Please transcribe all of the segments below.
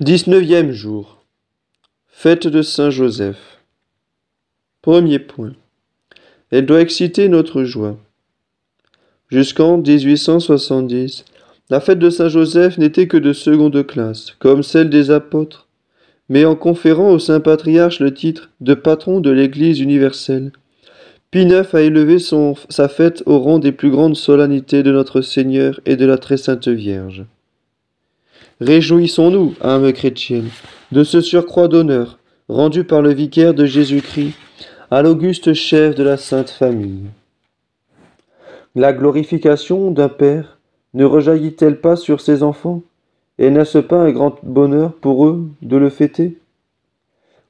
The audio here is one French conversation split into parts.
Dix-neuvième jour. Fête de Saint Joseph. Premier point. Elle doit exciter notre joie. Jusqu'en 1870, la fête de Saint Joseph n'était que de seconde classe, comme celle des apôtres, mais en conférant au Saint Patriarche le titre de patron de l'Église universelle, Pie IX a élevé sa fête au rang des plus grandes solennités de notre Seigneur et de la très sainte Vierge. Réjouissons-nous, âme chrétienne, de ce surcroît d'honneur rendu par le vicaire de Jésus-Christ à l'auguste chef de la Sainte Famille. La glorification d'un Père ne rejaillit-elle pas sur ses enfants? Et n'est-ce pas un grand bonheur pour eux de le fêter?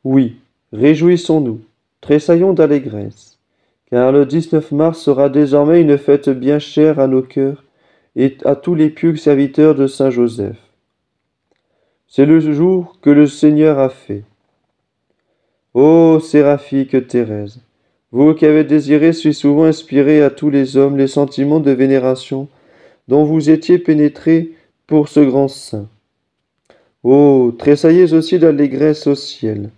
Oui, réjouissons-nous, tressaillons d'allégresse car le 19 mars sera désormais une fête bien chère à nos cœurs et à tous les pieux serviteurs de Saint Joseph. C'est le jour que le Seigneur a fait. Ô séraphique Thérèse, vous qui avez désiré si souvent inspirer à tous les hommes les sentiments de vénération dont vous étiez pénétrés pour ce grand saint. Ô, tressaillez aussi d'allégresse au ciel.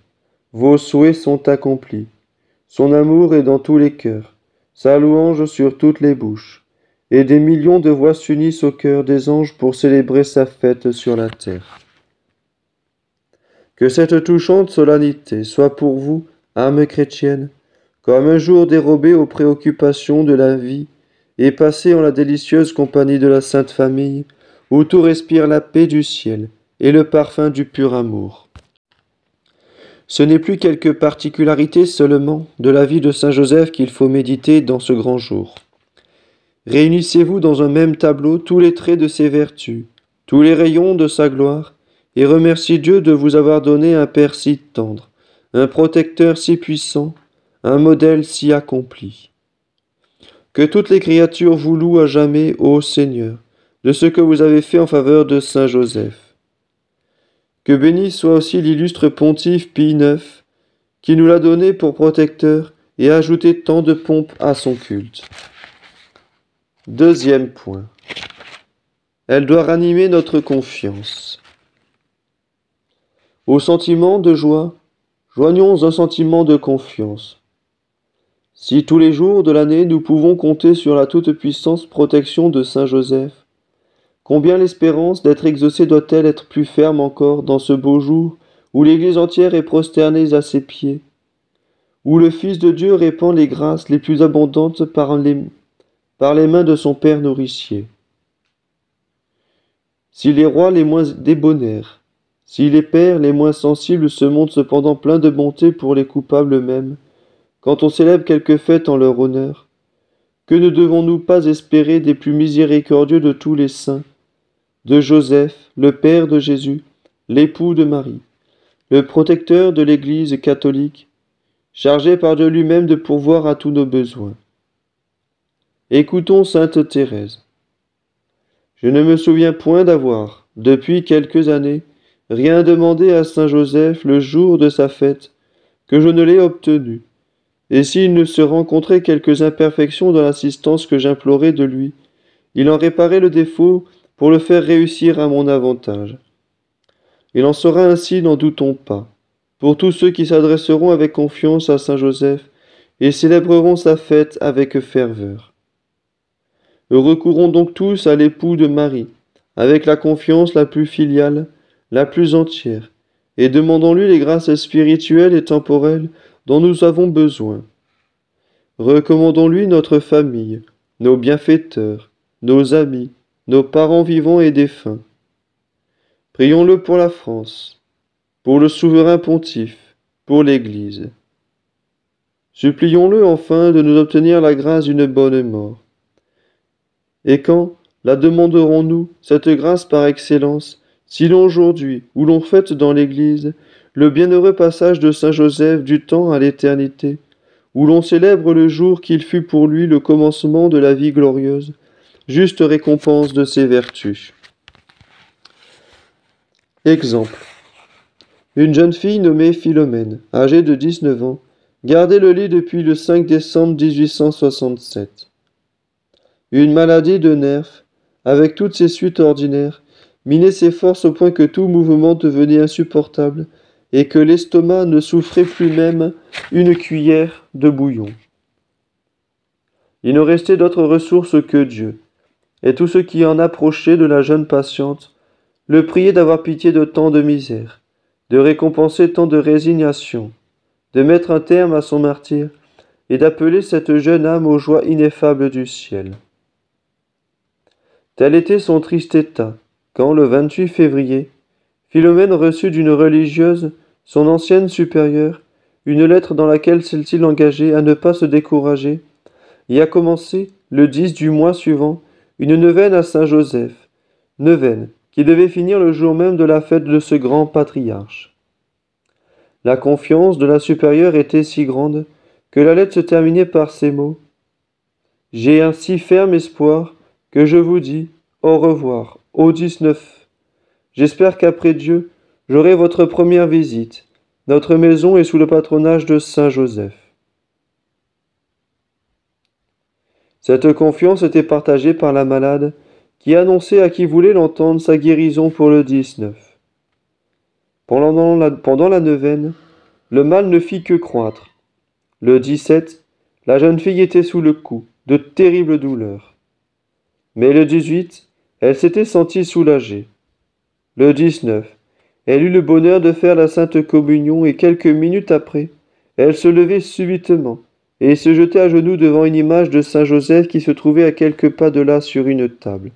Vos souhaits sont accomplis. Son amour est dans tous les cœurs, sa louange sur toutes les bouches, et des millions de voix s'unissent au cœur des anges pour célébrer sa fête sur la terre. Que cette touchante solennité soit pour vous, âme chrétienne, comme un jour dérobé aux préoccupations de la vie et passé en la délicieuse compagnie de la Sainte Famille, où tout respire la paix du ciel et le parfum du pur amour. Ce n'est plus quelques particularités seulement de la vie de Saint Joseph qu'il faut méditer dans ce grand jour. Réunissez-vous dans un même tableau tous les traits de ses vertus, tous les rayons de sa gloire, et remerciez Dieu de vous avoir donné un Père si tendre, un protecteur si puissant, un modèle si accompli. Que toutes les créatures vous louent à jamais, ô Seigneur, de ce que vous avez fait en faveur de Saint Joseph. Que béni soit aussi l'illustre pontife Pie IX, qui nous l'a donné pour protecteur et ajouté tant de pompe à son culte. Deuxième point. Elle doit ranimer notre confiance. Au sentiment de joie, joignons un sentiment de confiance. Si tous les jours de l'année nous pouvons compter sur la toute-puissance protection de Saint Joseph, Combien l'espérance d'être exaucée doit-elle être plus ferme encore dans ce beau jour où l'Église entière est prosternée à ses pieds, où le Fils de Dieu répand les grâces les plus abondantes par les, par les mains de son Père nourricier. Si les rois les moins débonnaires, si les pères les moins sensibles se montrent cependant pleins de bonté pour les coupables eux-mêmes, quand on célèbre quelque fête en leur honneur, que ne devons-nous pas espérer des plus miséricordieux de tous les saints, de Joseph, le Père de Jésus, l'époux de Marie, le protecteur de l'Église catholique, chargé par Dieu lui-même de pourvoir à tous nos besoins. Écoutons sainte Thérèse. Je ne me souviens point d'avoir, depuis quelques années, rien demandé à saint Joseph le jour de sa fête, que je ne l'ai obtenu. Et s'il ne se rencontrait quelques imperfections dans l'assistance que j'implorais de lui, il en réparait le défaut pour le faire réussir à mon avantage. Il en sera ainsi, n'en doutons pas, pour tous ceux qui s'adresseront avec confiance à Saint Joseph et célébreront sa fête avec ferveur. Recourons donc tous à l'époux de Marie, avec la confiance la plus filiale, la plus entière, et demandons-lui les grâces spirituelles et temporelles dont nous avons besoin. Recommandons-lui notre famille, nos bienfaiteurs, nos amis, nos parents vivants et défunts. Prions-le pour la France, pour le souverain pontife, pour l'Église. Supplions-le enfin de nous obtenir la grâce d'une bonne mort. Et quand la demanderons-nous, cette grâce par excellence, si l'on aujourd'hui, ou l'on fête dans l'Église, le bienheureux passage de Saint Joseph du temps à l'éternité, où l'on célèbre le jour qu'il fut pour lui le commencement de la vie glorieuse, juste récompense de ses vertus. Exemple. Une jeune fille nommée Philomène, âgée de 19 ans, gardait le lit depuis le 5 décembre 1867. Une maladie de nerfs, avec toutes ses suites ordinaires, minait ses forces au point que tout mouvement devenait insupportable, et que l'estomac ne souffrait plus même une cuillère de bouillon. Il ne restait d'autre ressource que Dieu, et tous ceux qui en approchaient de la jeune patiente le priaient d'avoir pitié de tant de misère, de récompenser tant de résignation, de mettre un terme à son martyr, et d'appeler cette jeune âme aux joies ineffables du ciel. Tel était son triste état, quand, le 28 février, Philomène reçut d'une religieuse, son ancienne supérieure, une lettre dans laquelle celle-ci l'engageait à ne pas se décourager, et à commencer, le 10 du mois suivant, une neuvaine à Saint Joseph, neuvaine qui devait finir le jour même de la fête de ce grand patriarche. La confiance de la supérieure était si grande que la lettre se terminait par ces mots. J'ai un si ferme espoir que je vous dis au revoir au 19. J'espère qu'après Dieu, j'aurai votre première visite. Notre maison est sous le patronage de Saint Joseph. Cette confiance était partagée par la malade, qui annonçait à qui voulait l'entendre sa guérison pour le 19. Pendant la, pendant neuvaine, le mal ne fit que croître. Le 17, la jeune fille était sous le coup de terribles douleurs. Mais le 18, elle s'était sentie soulagée. Le 19, elle eut le bonheur de faire la sainte communion et quelques minutes après, elle se levait subitement et se jetait à genoux devant une image de Saint Joseph qui se trouvait à quelques pas de là sur une table.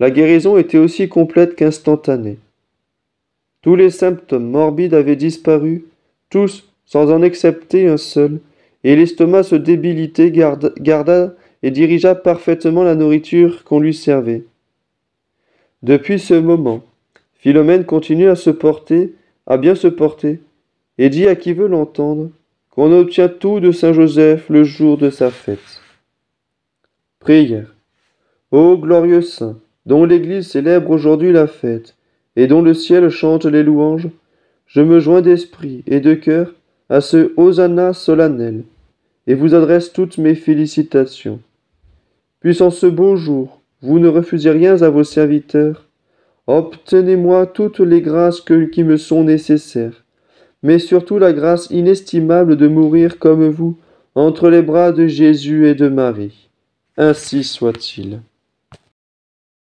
La guérison était aussi complète qu'instantanée. Tous les symptômes morbides avaient disparu, tous sans en excepter un seul, et l'estomac se débilitait, garda et dirigea parfaitement la nourriture qu'on lui servait. Depuis ce moment, Philomène continue à se porter, à bien se porter, et dit à qui veut l'entendre qu'on obtient tout de Saint Joseph le jour de sa fête. Prière. Ô glorieux Saint, dont l'Église célèbre aujourd'hui la fête, et dont le ciel chante les louanges, je me joins d'esprit et de cœur à ce Hosanna solennel, et vous adresse toutes mes félicitations. Puisse en ce beau jour, vous ne refusez rien à vos serviteurs, obtenez-moi toutes les grâces qui me sont nécessaires, mais surtout la grâce inestimable de mourir comme vous, entre les bras de Jésus et de Marie. Ainsi soit-il.